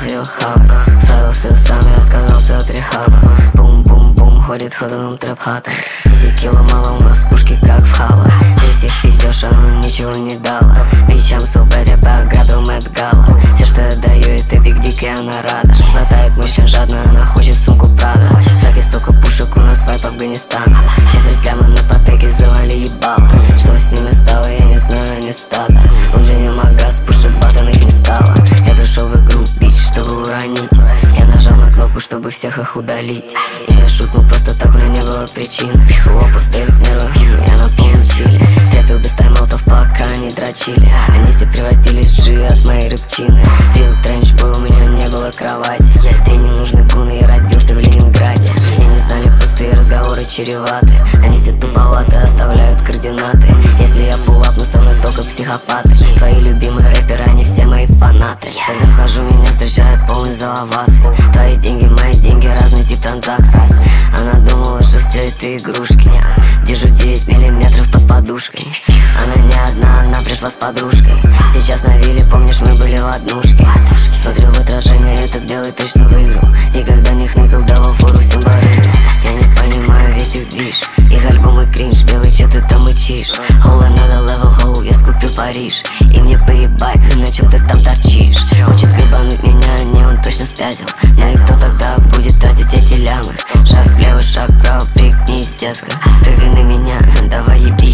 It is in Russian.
пил хавы Справился сам и отказался от рехаба. Бум-бум-бум, ходит ходуном трэп-хата Десять кило мало, у нас пушки как в хала Весь их пиздешь, оно ничего не дало. Бичам супер, я пограбил Мэтт Гала Все, что я даю, это биг дик, она рада. Хватает мужчин жадно, она хочет сумку Прада. В траке столько пушек, у нас вайп Афганистана. Четверть ляма на патеке, завали ебало чтобы всех их удалить. Я шутнул просто так, у меня не было причин. У пустых нервы, я на полном чиле Трепил без тайм-аутов, пока они дрочили. Они все превратились в жи от моей рыбчины. Рил тренч был, у меня не было кровати. Ты не нужны гуны, я родился в Ленинграде. И не знали пустые разговоры чреваты. Они все туповаты, оставляют координаты. Если я пулапну, со мной только психопаты. Твои любимые рэперы, они все мои фанаты. Когда вхожу, меня встречает полный зал оваций Твои деньги, мои это игрушки. Держу 9 миллиметров под подушкой. Она не одна, она пришла с подружкой. Сейчас на вилле, помнишь, мы были в однушке. Смотрю в отражение, этот белый точно выиграл. Никогда не хныкал, давал фору всем барыгам Я не понимаю весь их движ. Их альбомы кринж, белый, что ты там мычишь. Whole another level, whole, я скупил Париж. И мне поебать, на чем ты там торчишь? Хочет гребануть меня, не, он точно спятил. Ну и кто тогда будет тратить эти лямы? Шаг влево, детка Прыгай на меня, давай ебать